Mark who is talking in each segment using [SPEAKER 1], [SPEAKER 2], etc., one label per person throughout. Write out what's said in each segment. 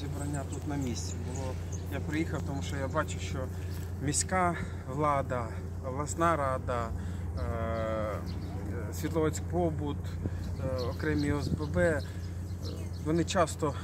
[SPEAKER 1] Зібрання тут на місці. Бо я приїхав, тому що я бачу, що міська влада, обласна рада, е, Світловицьк побут, е, окремі ОСББ, е, вони часто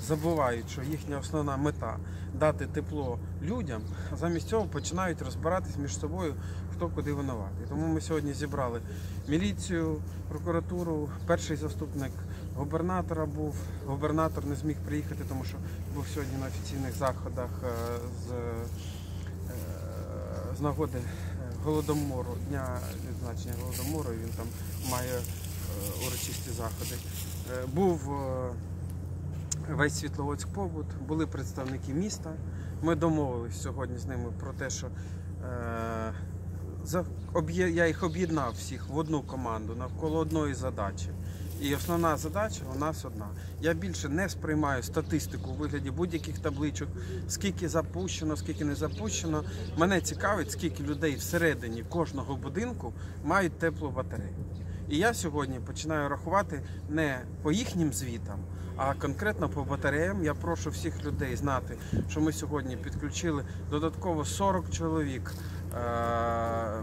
[SPEAKER 1] забувають, що їхня основна мета дати тепло людям, а замість цього починають розбиратись між собою, хто куди винуватий. Тому ми сьогодні зібрали міліцію, прокуратуру, перший заступник губернатора був. Губернатор не зміг приїхати, тому що був сьогодні на офіційних заходах е, з, е, з нагоди е, голодомору, дня відзначення голодомору. і Він там має урочисті заходи. Був весь Світловодськ побут, були представники міста. Ми домовились сьогодні з ними про те, що я їх об'єднав всіх в одну команду навколо одної задачі. І основна задача у нас одна. Я більше не сприймаю статистику у вигляді будь-яких табличок, скільки запущено, скільки не запущено. Мене цікавить, скільки людей всередині кожного будинку мають теплу батарею. І я сьогодні починаю рахувати не по їхнім звітам, а конкретно по батареям. Я прошу всіх людей знати, що ми сьогодні підключили додатково 40 чоловік е-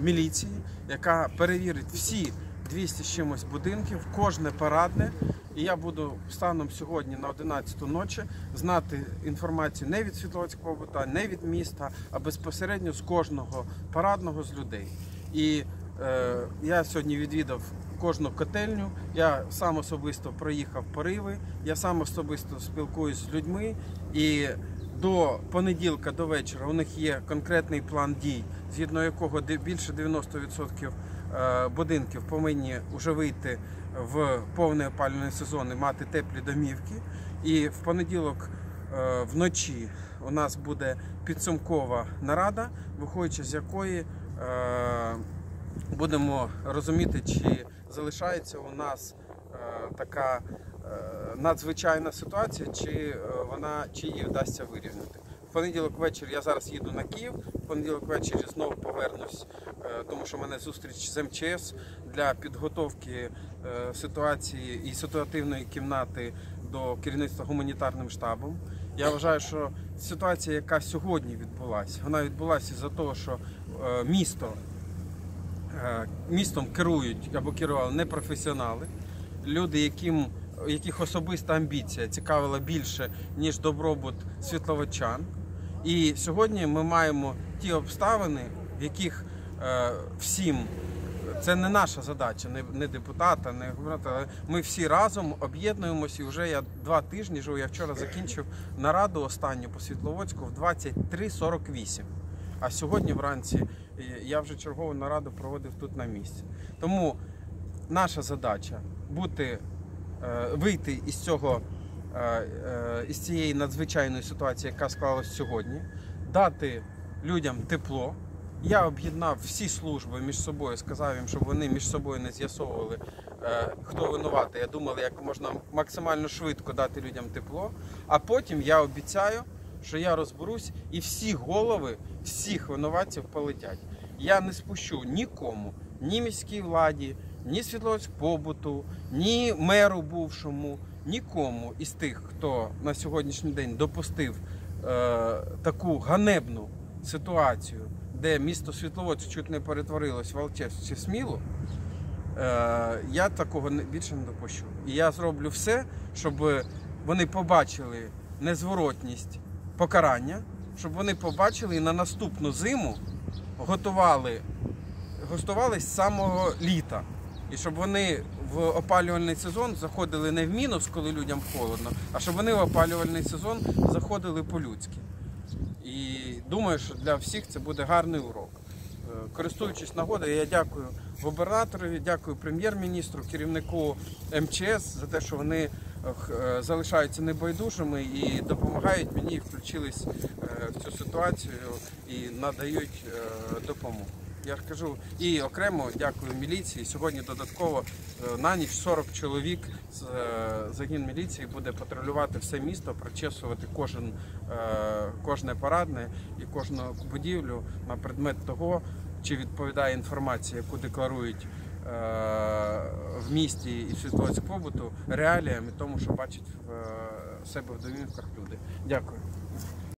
[SPEAKER 1] міліції, яка перевірить всі 200 з чимось будинків, кожне парадне. І я буду станом сьогодні на 11 ночі знати інформацію не від Світловського побута, не від міста, а безпосередньо з кожного парадного з людей. І е, я сьогодні відвідав кожну котельню. Я сам особисто проїхав пориви, я сам особисто спілкуюсь з людьми. І до понеділка до вечора у них є конкретний план дій, згідно якого більше 90% е, будинків повинні вже вийти в повний опалювальний сезон і мати теплі домівки. І в понеділок е, вночі у нас буде підсумкова нарада, виходячи з якої е, будемо розуміти, чи залишається у нас е, така е, надзвичайна ситуація, чи е, вона чи її вдасться вирівняти. В понеділок ввечері я зараз їду на Київ. В понеділок ввечері знову повернусь, е, тому що в мене зустріч з МЧС для підготовки е, ситуації і ситуативної кімнати до керівництва гуманітарним штабом. Я вважаю, що ситуація, яка сьогодні відбулася, вона відбулася за того, що е, місто Е, містом керують або керували непрофесіонали, люди, яким, яких особиста амбіція цікавила більше, ніж добробут світловичан. І сьогодні ми маємо ті обставини, в яких всім це не наша задача, не, депутата, не губернатора. Ми всі разом об'єднуємося. І вже я два тижні живу. Я вчора закінчив нараду останню по Світловодську в 23.48. А сьогодні вранці е, я вже чергову нараду проводив тут на місці. Тому наша задача бути, е, вийти із цього е, е, із цієї надзвичайної ситуації, яка склалась сьогодні, дати людям тепло. Я об'єднав всі служби між собою, сказав їм, щоб вони між собою не з'ясовували, е, хто винуватий. Я думав, як можна максимально швидко дати людям тепло. А потім я обіцяю, що я розберусь і всі голови всіх винуватців полетять. Я не спущу нікому, ні міській владі, ні Світловськ побуту, ні меру бувшому, нікому із тих, хто на сьогоднішній день допустив е, таку ганебну ситуацію, де місто Світловодськ чуть не перетворилось в Алчевськ чи Смілу. Е, я такого більше не допущу. І я зроблю все, щоб вони побачили незворотність покарання, щоб вони побачили і на наступну зиму готували, готувались з самого літа. І щоб вони в опалювальний сезон заходили не в мінус, коли людям холодно, а щоб вони в опалювальний сезон заходили по-людськи. І думаю, що для всіх це буде гарний урок. Е, Користуючись нагодою, я дякую губернаторові, дякую прем'єр-міністру, керівнику МЧС за те, що вони е, е, залишаються небайдужими і допомагають мені, включились в цю ситуацію і надають допомогу. Я ж кажу, і окремо дякую міліції. Сьогодні додатково е, на ніч 40 чоловік з е, загін міліції буде патрулювати все місто, прочесувати кожен, е, кожне парадне і кожну будівлю на предмет того, чи відповідає інформація, яку декларують в місті і в Світловськ побуту реаліям і тому, що бачить в, себе в домівках люди. Дякую.